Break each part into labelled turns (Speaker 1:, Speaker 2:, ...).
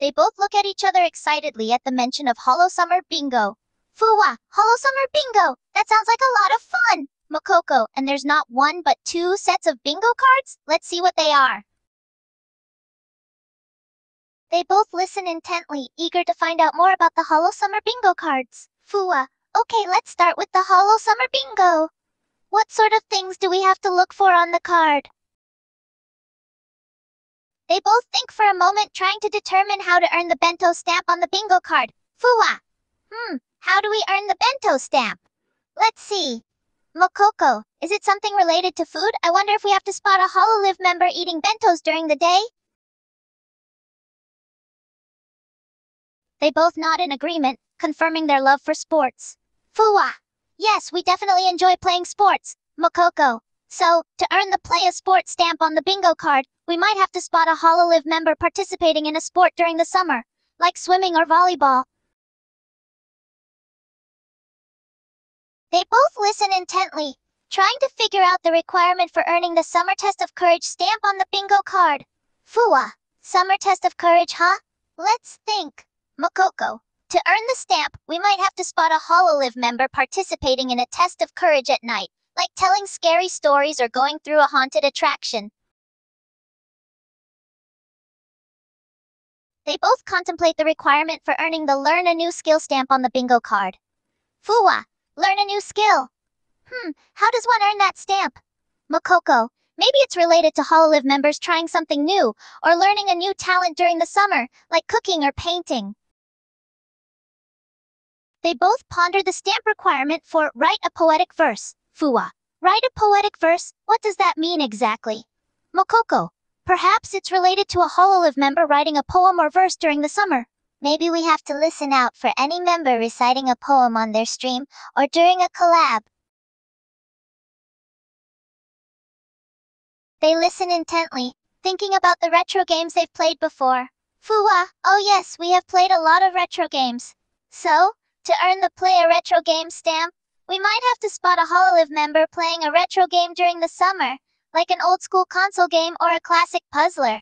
Speaker 1: They both look at each other excitedly at the mention of Holosummer Bingo. Fuwa, Holosummer Bingo! That sounds like a lot of fun! Makoko, and there's not one but two sets of bingo cards? Let's see what they are. They both listen intently, eager to find out more about the Holosummer Bingo cards. Fuwa, okay, let's start with the Holosummer Bingo. What sort of things do we have to look for on the card? They both think for a moment trying to determine how to earn the bento stamp on the bingo card. Fuwa. Hmm, how do we earn the bento stamp? Let's see. Makoko, is it something related to food? I wonder if we have to spot a Hololive member eating bentos during the day? They both nod in agreement, confirming their love for sports. Fuwa. Yes, we definitely enjoy playing sports. Makoko. So, to earn the Play a Sport stamp on the bingo card, we might have to spot a Hololive member participating in a sport during the summer, like swimming or volleyball. They both listen intently, trying to figure out the requirement for earning the Summer Test of Courage stamp on the bingo card. Fuwa. Summer Test of Courage, huh? Let's think. Makoko. To earn the stamp, we might have to spot a Hololive member participating in a test of courage at night, like telling scary stories or going through a haunted attraction. They both contemplate the requirement for earning the Learn a New Skill stamp on the bingo card. Fuwa, learn a new skill. Hmm, how does one earn that stamp? Makoko, maybe it's related to Hololive members trying something new, or learning a new talent during the summer, like cooking or painting. They both ponder the stamp requirement for write a poetic verse. Fuwa. Write a poetic verse? What does that mean exactly? Mococo. Perhaps it's related to a Hololive member writing a poem or verse during the summer. Maybe we have to listen out for any member reciting a poem on their stream or during a collab. They listen intently, thinking about the retro games they've played before. Fuwa, oh yes, we have played a lot of retro games. So, to earn the Play a Retro Game stamp, we might have to spot a Hololive member playing a retro game during the summer, like an old school console game or a classic puzzler.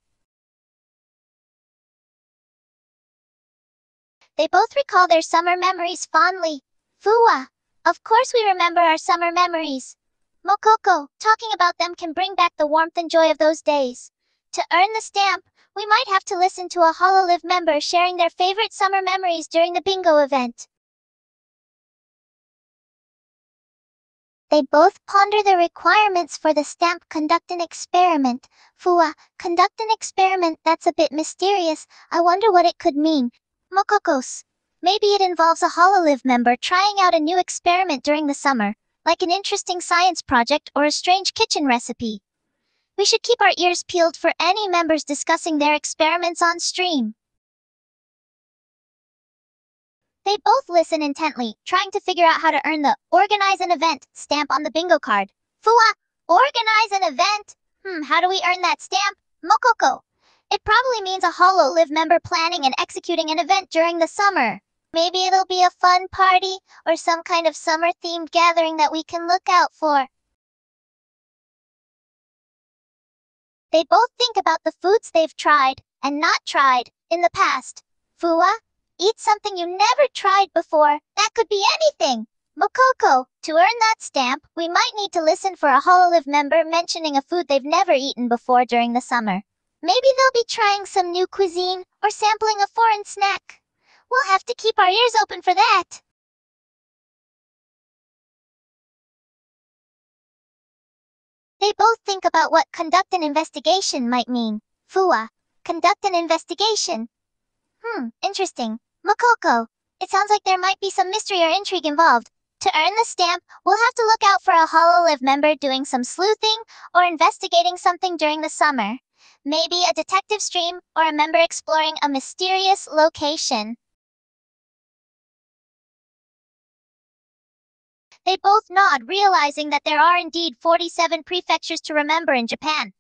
Speaker 1: They both recall their summer memories fondly. Fuwa. Of course we remember our summer memories. Mococo, talking about them can bring back the warmth and joy of those days. To earn the stamp, we might have to listen to a Hololive member sharing their favorite summer memories during the bingo event. They both ponder the requirements for the stamp conduct an experiment. Fua, conduct an experiment that's a bit mysterious. I wonder what it could mean. Mokokos. Maybe it involves a Hololive member trying out a new experiment during the summer, like an interesting science project or a strange kitchen recipe. We should keep our ears peeled for any members discussing their experiments on stream. They both listen intently, trying to figure out how to earn the Organize an Event stamp on the bingo card. Fua, organize an event? Hmm, how do we earn that stamp? Mococo. It probably means a Hololive member planning and executing an event during the summer. Maybe it'll be a fun party, or some kind of summer-themed gathering that we can look out for. They both think about the foods they've tried, and not tried, in the past. Fuwa, Eat something you never tried before. That could be anything. Makoko, to earn that stamp, we might need to listen for a Hololive member mentioning a food they've never eaten before during the summer. Maybe they'll be trying some new cuisine or sampling a foreign snack. We'll have to keep our ears open for that. They both think about what conduct an investigation might mean. Fua, conduct an investigation. Hmm, interesting. Makoko, it sounds like there might be some mystery or intrigue involved. To earn the stamp, we'll have to look out for a Hololive member doing some sleuthing or investigating something during the summer. Maybe a detective stream or a member exploring a mysterious location. They both nod, realizing that there are indeed 47 prefectures to remember in Japan.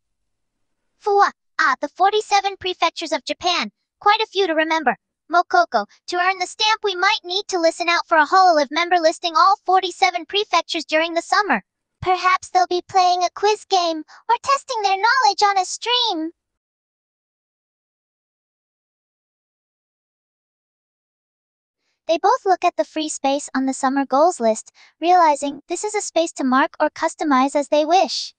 Speaker 1: Fuwa, ah, the 47 prefectures of Japan, quite a few to remember. Mococo, to earn the stamp we might need to listen out for a Hololive member listing all 47 prefectures during the summer. Perhaps they'll be playing a quiz game or testing their knowledge on a stream. They both look at the free space on the summer goals list, realizing this is a space to mark or customize as they wish.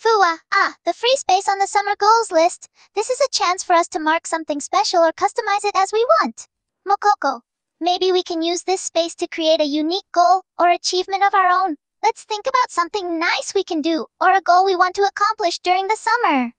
Speaker 1: Fua, ah, the free space on the summer goals list. This is a chance for us to mark something special or customize it as we want. Mococo, maybe we can use this space to create a unique goal or achievement of our own. Let's think about something nice we can do or a goal we want to accomplish during the summer.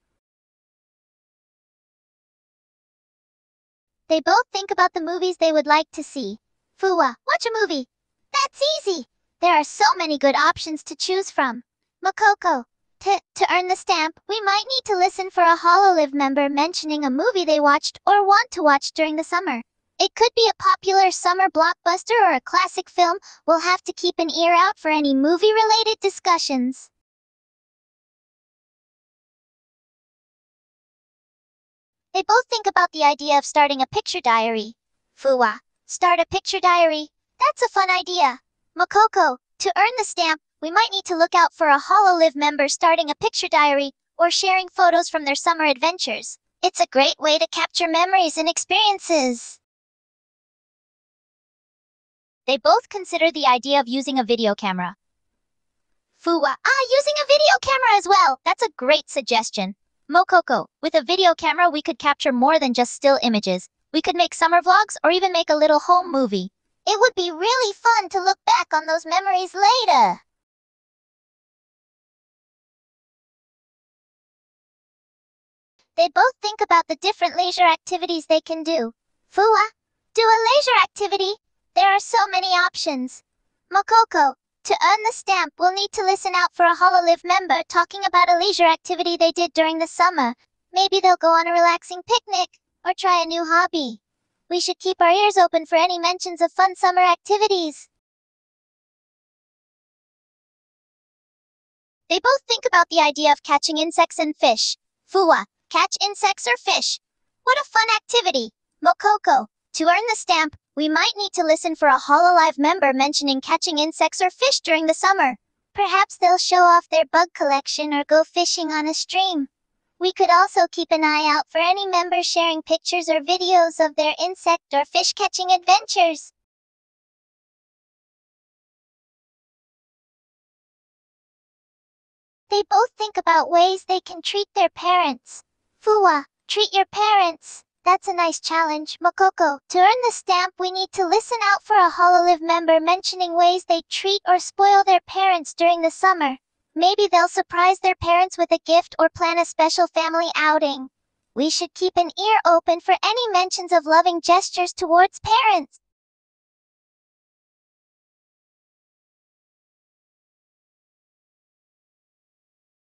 Speaker 1: They both think about the movies they would like to see. Fua, watch a movie. That's easy. There are so many good options to choose from. Mococo, to, to earn the stamp, we might need to listen for a HoloLive member mentioning a movie they watched or want to watch during the summer. It could be a popular summer blockbuster or a classic film. We'll have to keep an ear out for any movie-related discussions. They both think about the idea of starting a picture diary. Fuwa, start a picture diary. That's a fun idea. Mococo, to earn the stamp, we might need to look out for a HoloLive member starting a picture diary or sharing photos from their summer adventures. It's a great way to capture memories and experiences. They both consider the idea of using a video camera. Fua, ah, using a video camera as well. That's a great suggestion. Mococo, with a video camera we could capture more than just still images. We could make summer vlogs or even make a little home movie. It would be really fun to look back on those memories later. They both think about the different leisure activities they can do. Fua, do a leisure activity. There are so many options. Mococo, to earn the stamp, we'll need to listen out for a HoloLive member talking about a leisure activity they did during the summer. Maybe they'll go on a relaxing picnic, or try a new hobby. We should keep our ears open for any mentions of fun summer activities. They both think about the idea of catching insects and fish. Fua, catch insects or fish. What a fun activity. Mococo, to earn the stamp, we might need to listen for a HoloLive member mentioning catching insects or fish during the summer. Perhaps they'll show off their bug collection or go fishing on a stream. We could also keep an eye out for any members sharing pictures or videos of their insect or fish catching adventures. They both think about ways they can treat their parents. Fua, treat your parents. That's a nice challenge, Mococo. To earn the stamp, we need to listen out for a HoloLive member mentioning ways they treat or spoil their parents during the summer. Maybe they'll surprise their parents with a gift or plan a special family outing. We should keep an ear open for any mentions of loving gestures towards parents.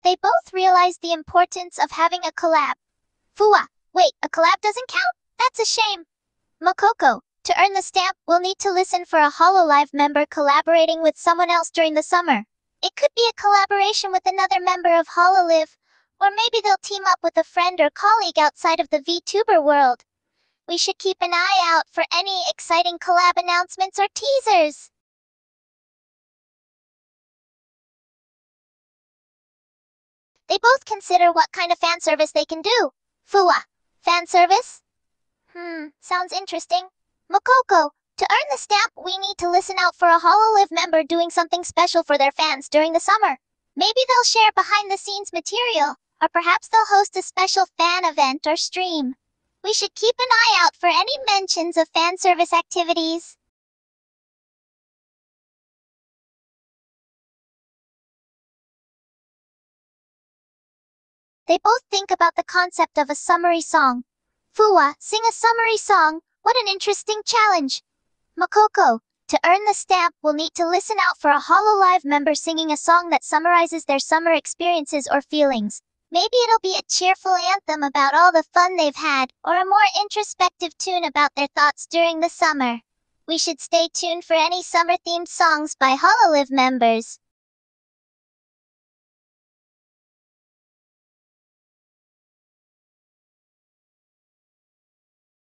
Speaker 1: They both realized the importance of having a collab. Fua, Wait, a collab doesn't count? That's a shame. Mococo, to earn the stamp, we'll need to listen for a HoloLive member collaborating with someone else during the summer. It could be a collaboration with another member of HoloLive, or maybe they'll team up with a friend or colleague outside of the VTuber world. We should keep an eye out for any exciting collab announcements or teasers. They both consider what kind of fan service they can do. Fua, Fan service? Hmm, sounds interesting. Mococo, to earn the stamp, we need to listen out for a HoloLive member doing something special for their fans during the summer. Maybe they'll share behind-the-scenes material, or perhaps they'll host a special fan event or stream. We should keep an eye out for any mentions of fan service activities. They both think about the concept of a summary song. Fuwa, sing a summary song. What an interesting challenge. Mococo, to earn the stamp, we'll need to listen out for a HoloLive member singing a song that summarizes their summer experiences or feelings. Maybe it'll be a cheerful anthem about all the fun they've had, or a more introspective tune about their thoughts during the summer. We should stay tuned for any summer-themed songs by HoloLive members.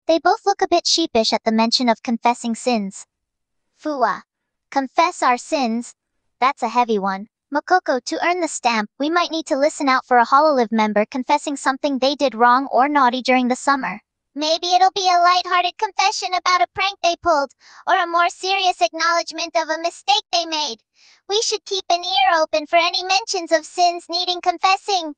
Speaker 1: They both look a bit sheepish at the mention of confessing sins. Fua. Confess our sins? That's a heavy one. Mococo, to earn the stamp, we might need to listen out for a HoloLive member confessing something they did wrong or naughty during the summer. Maybe it'll be a light-hearted confession about a prank they pulled, or a more serious acknowledgement of a mistake they made. We should keep an ear open for any mentions of sins needing confessing.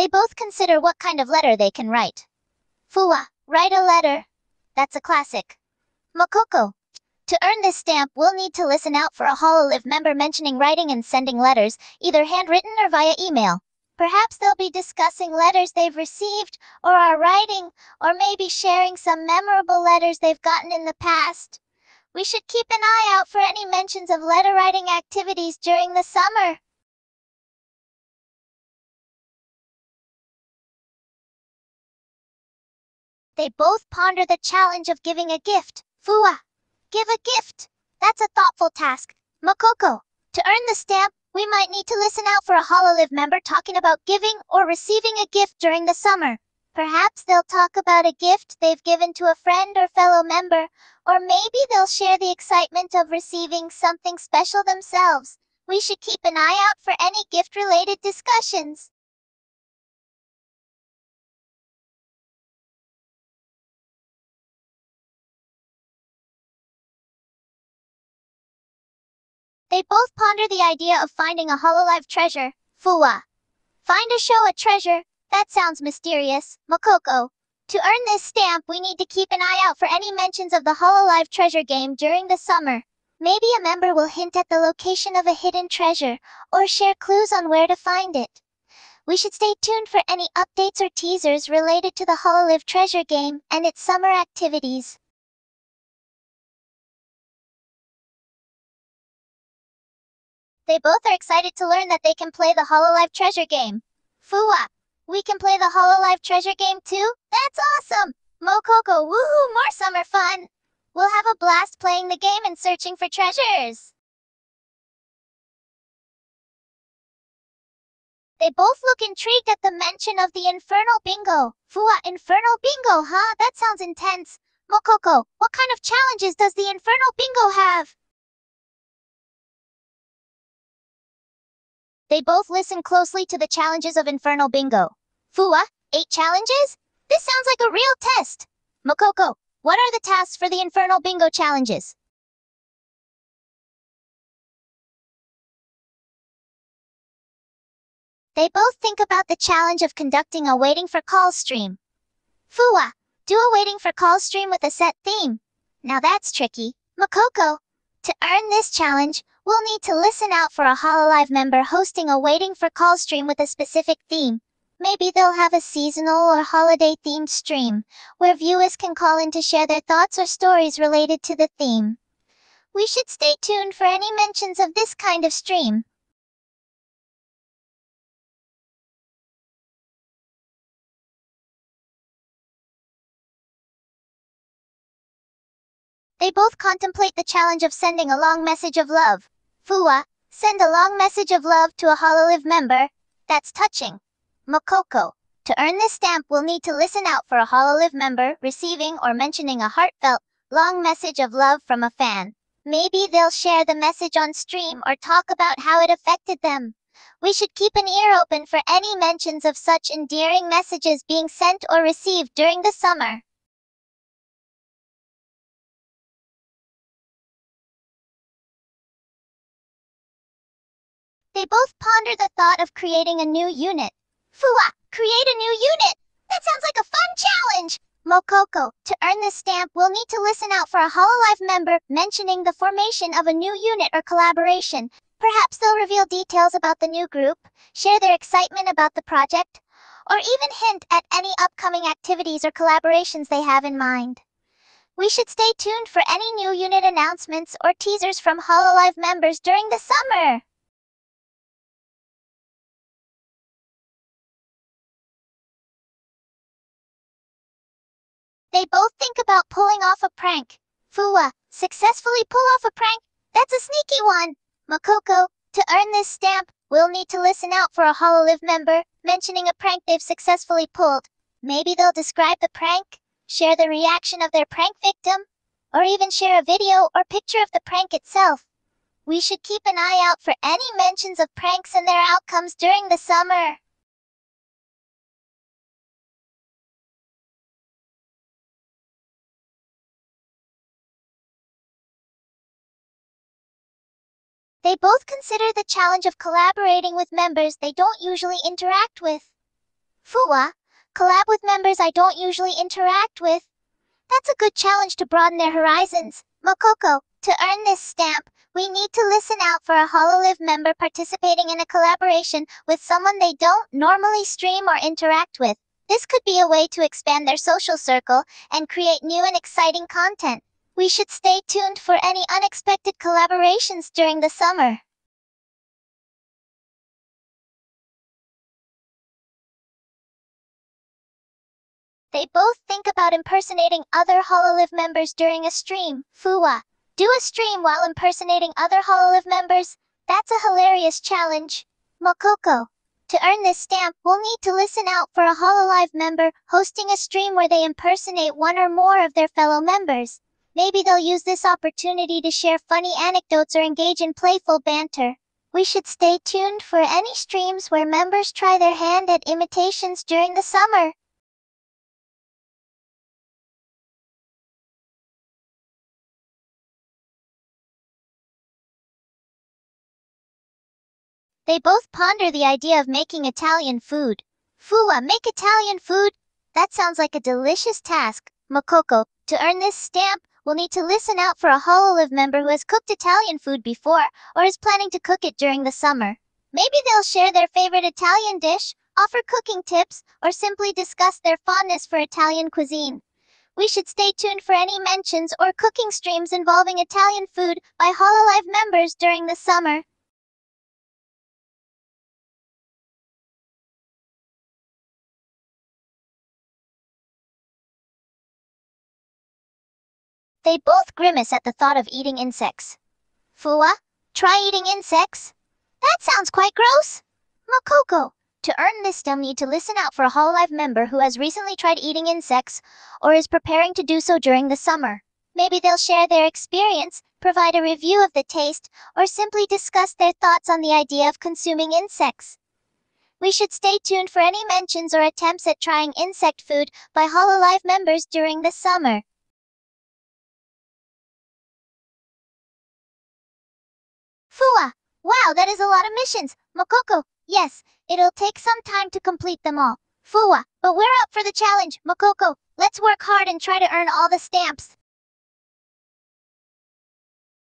Speaker 1: They both consider what kind of letter they can write. Fua, write a letter. That's a classic. Mococo. To earn this stamp, we'll need to listen out for a Hololive member mentioning writing and sending letters, either handwritten or via email. Perhaps they'll be discussing letters they've received, or are writing, or maybe sharing some memorable letters they've gotten in the past. We should keep an eye out for any mentions of letter writing activities during the summer. They both ponder the challenge of giving a gift. Fua. Give a gift. That's a thoughtful task. Mococo. To earn the stamp, we might need to listen out for a Hololive member talking about giving or receiving a gift during the summer. Perhaps they'll talk about a gift they've given to a friend or fellow member, or maybe they'll share the excitement of receiving something special themselves. We should keep an eye out for any gift-related discussions. They both ponder the idea of finding a Hololive treasure. Fua. Find a show a treasure. That sounds mysterious. Mococo. To earn this stamp, we need to keep an eye out for any mentions of the Hololive treasure game during the summer. Maybe a member will hint at the location of a hidden treasure, or share clues on where to find it. We should stay tuned for any updates or teasers related to the Hololive treasure game and its summer activities. They both are excited to learn that they can play the Hololive treasure game. Fua! We can play the Hololive treasure game too? That's awesome! Mococo, woohoo, more summer fun! We'll have a blast playing the game and searching for treasures. They both look intrigued at the mention of the Infernal Bingo. Fua, Infernal Bingo, huh? That sounds intense. Mococo, what kind of challenges does the Infernal Bingo have? They both listen closely to the challenges of Infernal Bingo. Fua, eight challenges? This sounds like a real test. Mococo, what are the tasks for the Infernal Bingo challenges? They both think about the challenge of conducting a waiting for call stream. Fua, do a waiting for call stream with a set theme. Now that's tricky. Mococo, to earn this challenge, We'll need to listen out for a Hololive member hosting a Waiting for Call stream with a specific theme. Maybe they'll have a seasonal or holiday themed stream, where viewers can call in to share their thoughts or stories related to the theme. We should stay tuned for any mentions of this kind of stream. They both contemplate the challenge of sending a long message of love. Fua, send a long message of love to a Hololive member. That's touching. Mococo, to earn this stamp we'll need to listen out for a Hololive member receiving or mentioning a heartfelt, long message of love from a fan. Maybe they'll share the message on stream or talk about how it affected them. We should keep an ear open for any mentions of such endearing messages being sent or received during the summer. They both ponder the thought of creating a new unit. Fua, create a new unit! That sounds like a fun challenge! Mococo, to earn this stamp we'll need to listen out for a Hololive member mentioning the formation of a new unit or collaboration. Perhaps they'll reveal details about the new group, share their excitement about the project, or even hint at any upcoming activities or collaborations they have in mind. We should stay tuned for any new unit announcements or teasers from Hololive members during the summer. They both think about pulling off a prank. Fua, successfully pull off a prank? That's a sneaky one. Mococo, to earn this stamp, we'll need to listen out for a Hololive member mentioning a prank they've successfully pulled. Maybe they'll describe the prank, share the reaction of their prank victim, or even share a video or picture of the prank itself. We should keep an eye out for any mentions of pranks and their outcomes during the summer. They both consider the challenge of collaborating with members they don't usually interact with. Fuwa, collab with members I don't usually interact with. That's a good challenge to broaden their horizons. Mococo, to earn this stamp, we need to listen out for a HoloLive member participating in a collaboration with someone they don't normally stream or interact with. This could be a way to expand their social circle and create new and exciting content. We should stay tuned for any unexpected collaborations during the summer. They both think about impersonating other HoloLive members during a stream. Fuwa, do a stream while impersonating other HoloLive members? That's a hilarious challenge. Mococo, to earn this stamp, we'll need to listen out for a HoloLive member hosting a stream where they impersonate one or more of their fellow members. Maybe they'll use this opportunity to share funny anecdotes or engage in playful banter. We should stay tuned for any streams where members try their hand at imitations during the summer. They both ponder the idea of making Italian food. Fuwa, make Italian food? That sounds like a delicious task. Mococo, to earn this stamp, we'll need to listen out for a HoloLive member who has cooked Italian food before, or is planning to cook it during the summer. Maybe they'll share their favorite Italian dish, offer cooking tips, or simply discuss their fondness for Italian cuisine. We should stay tuned for any mentions or cooking streams involving Italian food by HoloLive members during the summer. They both grimace at the thought of eating insects. Fuwa, try eating insects? That sounds quite gross. Mococo, to earn this they'll need to listen out for a HoloLive member who has recently tried eating insects or is preparing to do so during the summer. Maybe they'll share their experience, provide a review of the taste, or simply discuss their thoughts on the idea of consuming insects. We should stay tuned for any mentions or attempts at trying insect food by HoloLive members during the summer. Fuwa! Wow, that is a lot of missions. Mococo, yes, it'll take some time to complete them all. Fuwa, but we're up for the challenge. Mococo, let's work hard and try to earn all the stamps.